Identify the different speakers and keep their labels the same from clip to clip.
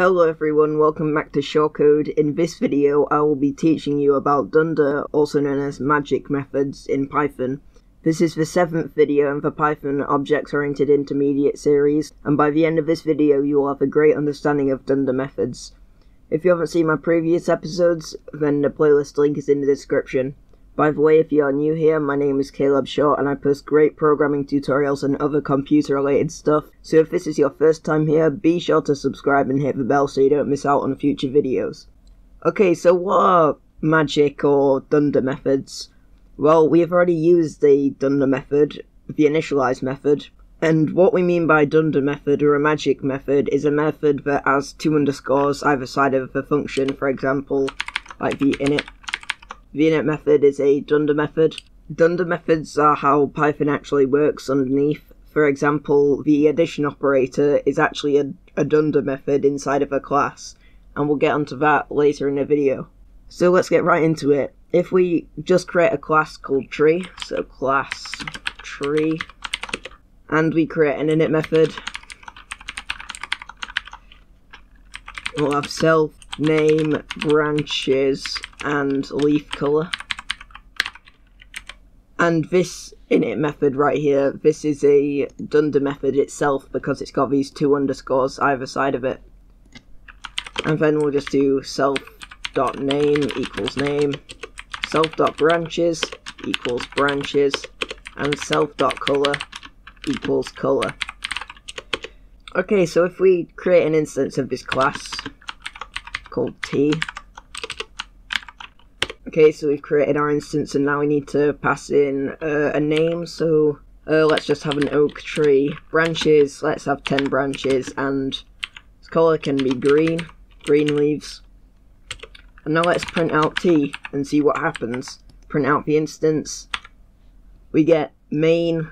Speaker 1: Hello everyone, welcome back to ShawCode. In this video I will be teaching you about Dunder, also known as magic methods in Python. This is the seventh video in the Python Object-Oriented Intermediate series, and by the end of this video you will have a great understanding of Dunder methods. If you haven't seen my previous episodes, then the playlist link is in the description. By the way, if you are new here, my name is Caleb Shaw and I post great programming tutorials and other computer related stuff, so if this is your first time here, be sure to subscribe and hit the bell so you don't miss out on future videos. Okay, so what are magic or dunder methods? Well, we have already used the dunder method, the initialize method, and what we mean by dunder method or a magic method is a method that has two underscores either side of the function, for example, like the init the init method is a dunder method. Dunder methods are how Python actually works underneath. For example, the addition operator is actually a, a dunder method inside of a class, and we'll get onto that later in the video. So let's get right into it. If we just create a class called tree, so class tree, and we create an init method, we'll have self name branches and leaf color. And this init method right here, this is a dunder method itself because it's got these two underscores either side of it. And then we'll just do self dot name equals name, self dot branches equals branches, and self dot color equals color. Okay, so if we create an instance of this class called t, Okay, so we've created our instance and now we need to pass in uh, a name, so uh, let's just have an oak tree. Branches, let's have 10 branches, and its colour can be green, green leaves. And now let's print out t and see what happens. Print out the instance. We get main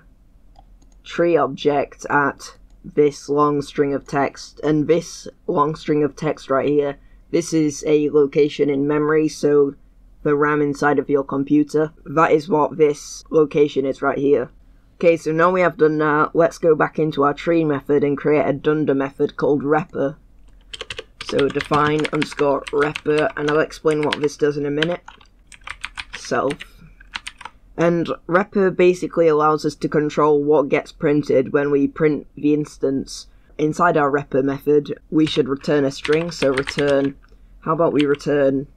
Speaker 1: tree object at this long string of text, and this long string of text right here, this is a location in memory, so the RAM inside of your computer. That is what this location is right here. Okay, so now we have done that, let's go back into our tree method and create a dunder method called repr. So define underscore repr, and I'll explain what this does in a minute. Self. And repr basically allows us to control what gets printed when we print the instance. Inside our repr method, we should return a string, so return, how about we return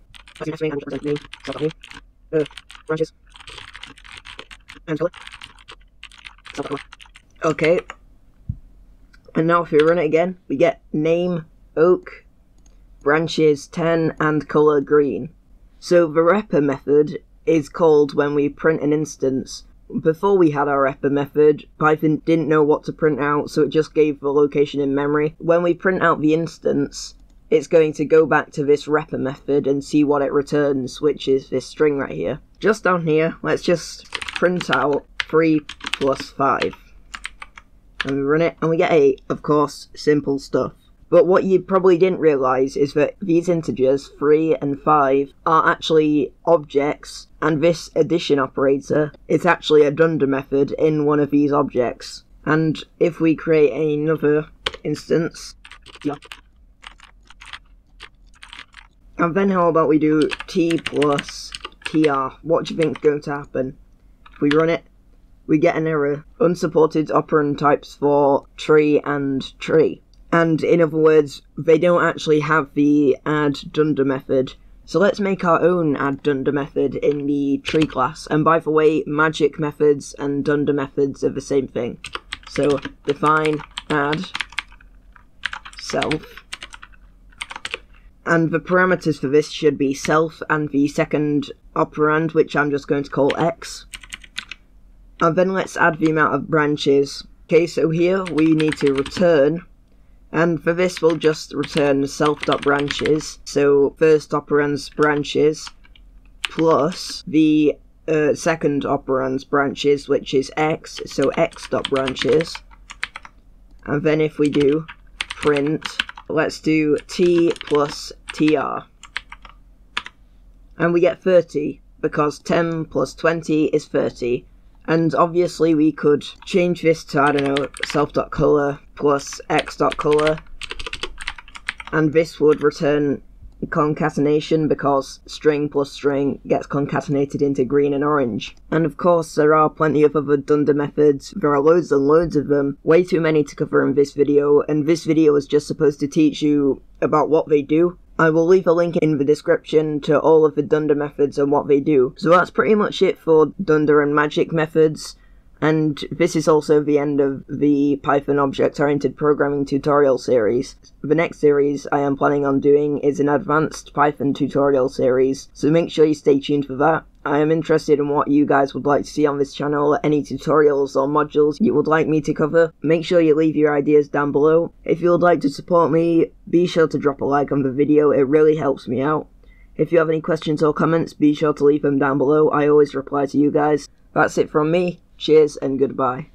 Speaker 1: branches. Okay. And now if we run it again, we get name oak, branches 10, and color green. So the repr method is called when we print an instance. Before we had our repr method, Python didn't know what to print out, so it just gave the location in memory. When we print out the instance, it's going to go back to this repr method and see what it returns, which is this string right here. Just down here, let's just print out 3 plus 5. And we run it, and we get 8, of course, simple stuff. But what you probably didn't realise is that these integers, 3 and 5, are actually objects, and this addition operator is actually a dunder method in one of these objects. And if we create another instance, yeah, and then how about we do t plus tr? What do you think is going to happen? If we run it, we get an error. Unsupported operand types for tree and tree. And in other words, they don't actually have the add dunder method. So let's make our own add dunder method in the tree class. And by the way, magic methods and dunder methods are the same thing. So define add self and the parameters for this should be self and the second operand, which I'm just going to call x. And then let's add the amount of branches. Okay, so here we need to return, and for this we'll just return self.branches, so first operand's branches, plus the uh, second operand's branches, which is x, so x.branches. And then if we do print let's do t plus tr. And we get 30, because 10 plus 20 is 30. And obviously we could change this to, I don't know, self.color plus x.color. and this would return concatenation because string plus string gets concatenated into green and orange. And of course, there are plenty of other dunder methods. There are loads and loads of them. Way too many to cover in this video, and this video is just supposed to teach you about what they do. I will leave a link in the description to all of the dunder methods and what they do. So that's pretty much it for dunder and magic methods. And this is also the end of the Python object-oriented programming tutorial series. The next series I am planning on doing is an advanced Python tutorial series, so make sure you stay tuned for that. I am interested in what you guys would like to see on this channel, any tutorials or modules you would like me to cover. Make sure you leave your ideas down below. If you would like to support me, be sure to drop a like on the video, it really helps me out. If you have any questions or comments, be sure to leave them down below, I always reply to you guys. That's it from me. Cheers and goodbye.